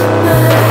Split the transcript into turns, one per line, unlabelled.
my